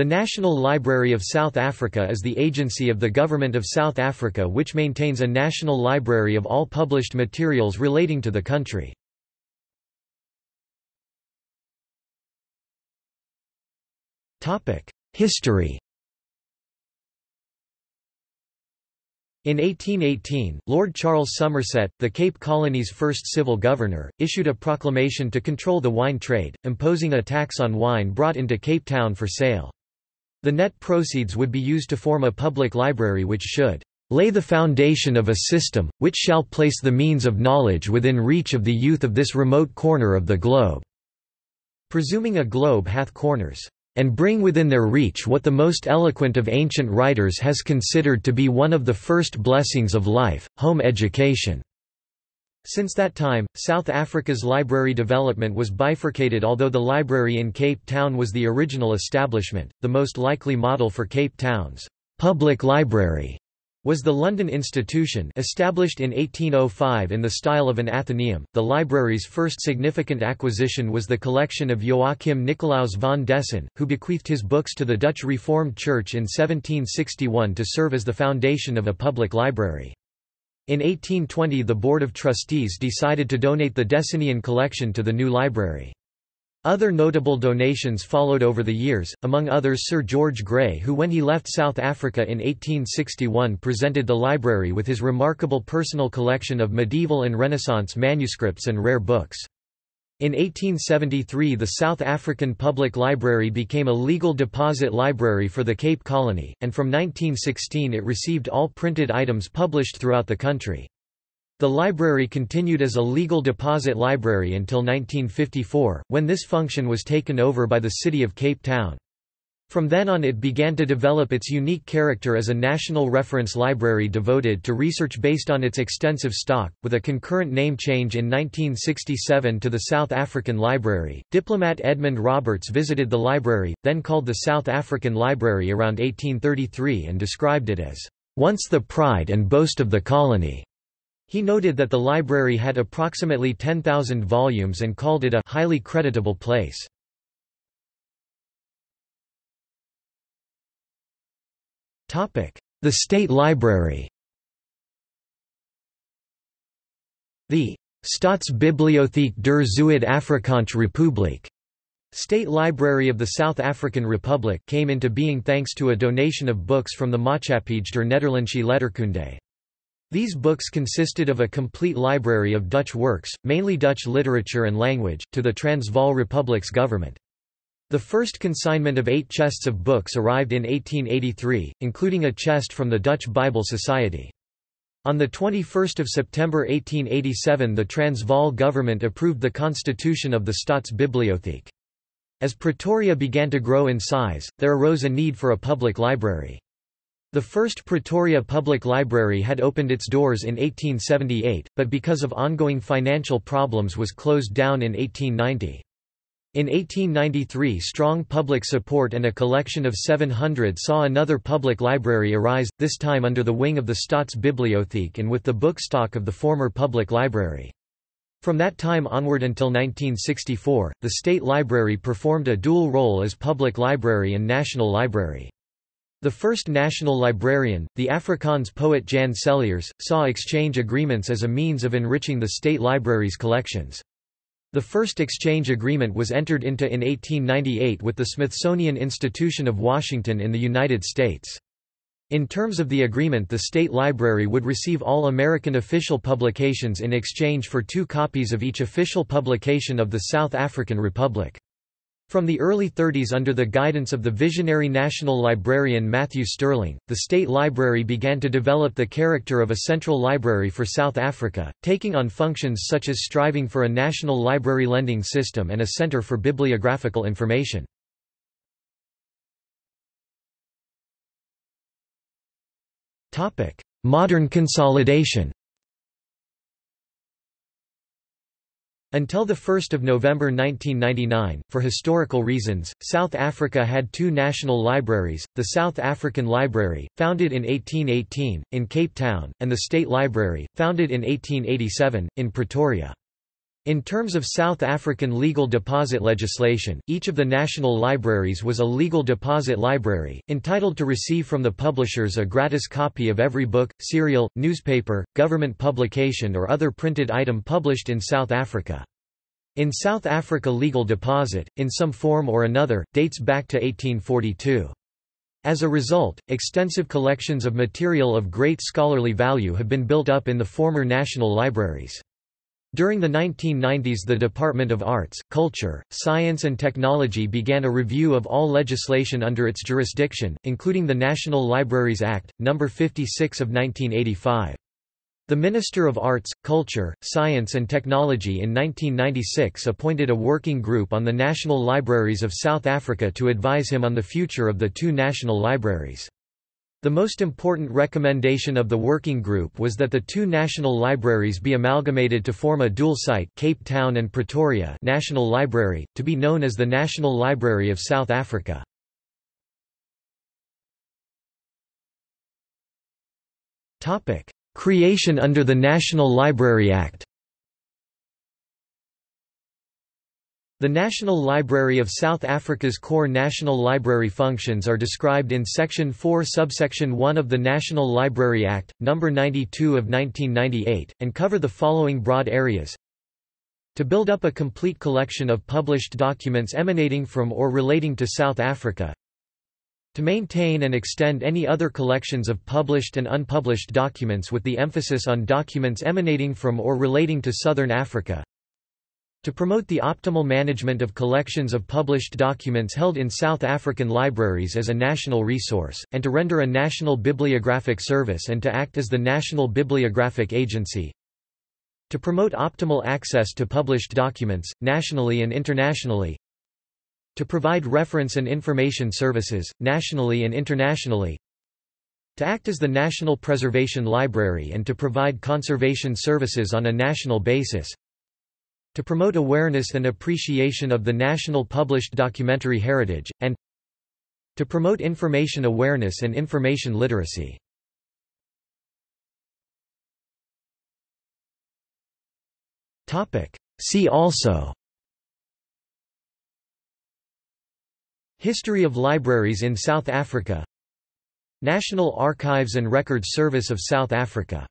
The National Library of South Africa is the agency of the Government of South Africa which maintains a national library of all published materials relating to the country. History In 1818, Lord Charles Somerset, the Cape Colony's first civil governor, issued a proclamation to control the wine trade, imposing a tax on wine brought into Cape Town for sale. The net proceeds would be used to form a public library which should lay the foundation of a system, which shall place the means of knowledge within reach of the youth of this remote corner of the globe." Presuming a globe hath corners and bring within their reach what the most eloquent of ancient writers has considered to be one of the first blessings of life, home education." Since that time, South Africa's library development was bifurcated although the library in Cape Town was the original establishment, the most likely model for Cape Town's public library was the London Institution established in 1805 in the style of an Athenaeum. The library's first significant acquisition was the collection of Joachim Nicolaus von Dessen, who bequeathed his books to the Dutch Reformed Church in 1761 to serve as the foundation of a public library. In 1820 the Board of Trustees decided to donate the Dessenian collection to the new library. Other notable donations followed over the years, among others Sir George Grey who when he left South Africa in 1861 presented the library with his remarkable personal collection of medieval and Renaissance manuscripts and rare books. In 1873 the South African Public Library became a legal deposit library for the Cape Colony, and from 1916 it received all printed items published throughout the country. The library continued as a legal deposit library until 1954, when this function was taken over by the City of Cape Town. From then on it began to develop its unique character as a national reference library devoted to research based on its extensive stock, with a concurrent name change in 1967 to the South African Library. Diplomat Edmund Roberts visited the library, then called the South African Library around 1833 and described it as, "...once the pride and boast of the colony." He noted that the library had approximately 10,000 volumes and called it a highly creditable place. The State Library The Staatsbibliotheek der Zuid-Afrikaanse Republiek State Library of the South African Republic came into being thanks to a donation of books from the Maatschappij der Nederlandsche Letterkunde. These books consisted of a complete library of Dutch works, mainly Dutch literature and language, to the Transvaal Republic's government. The first consignment of eight chests of books arrived in 1883, including a chest from the Dutch Bible Society. On 21 September 1887 the Transvaal government approved the constitution of the Staatsbibliotheek. As Pretoria began to grow in size, there arose a need for a public library. The first Pretoria Public Library had opened its doors in 1878, but because of ongoing financial problems was closed down in 1890. In 1893 strong public support and a collection of 700 saw another public library arise, this time under the wing of the Staatsbibliotheek and with the book stock of the former public library. From that time onward until 1964, the State Library performed a dual role as public library and national library. The first national librarian, the Afrikaans poet Jan Celliers, saw exchange agreements as a means of enriching the state library's collections. The first exchange agreement was entered into in 1898 with the Smithsonian Institution of Washington in the United States. In terms of the agreement the State Library would receive all American official publications in exchange for two copies of each official publication of the South African Republic. From the early 30s under the guidance of the visionary national librarian Matthew Sterling, the State Library began to develop the character of a central library for South Africa, taking on functions such as striving for a national library lending system and a centre for bibliographical information. Modern consolidation Until 1 November 1999, for historical reasons, South Africa had two national libraries, the South African Library, founded in 1818, in Cape Town, and the State Library, founded in 1887, in Pretoria. In terms of South African legal deposit legislation, each of the national libraries was a legal deposit library, entitled to receive from the publishers a gratis copy of every book, serial, newspaper, government publication or other printed item published in South Africa. In South Africa legal deposit, in some form or another, dates back to 1842. As a result, extensive collections of material of great scholarly value have been built up in the former national libraries. During the 1990s the Department of Arts, Culture, Science and Technology began a review of all legislation under its jurisdiction, including the National Libraries Act, No. 56 of 1985. The Minister of Arts, Culture, Science and Technology in 1996 appointed a working group on the national libraries of South Africa to advise him on the future of the two national libraries. The most important recommendation of the working group was that the two national libraries be amalgamated to form a dual site Cape Town and Pretoria National Library, to be known as the National Library of South Africa. Creation under the National Library Act The National Library of South Africa's core National Library functions are described in Section 4 subsection 1 of the National Library Act, No. 92 of 1998, and cover the following broad areas to build up a complete collection of published documents emanating from or relating to South Africa, to maintain and extend any other collections of published and unpublished documents with the emphasis on documents emanating from or relating to Southern Africa, to promote the optimal management of collections of published documents held in South African libraries as a national resource, and to render a national bibliographic service and to act as the National Bibliographic Agency. To promote optimal access to published documents, nationally and internationally. To provide reference and information services, nationally and internationally. To act as the National Preservation Library and to provide conservation services on a national basis to promote awareness and appreciation of the national published documentary heritage, and to promote information awareness and information literacy. See also History of libraries in South Africa National Archives and Records Service of South Africa